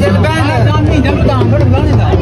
Yang tadi, suami?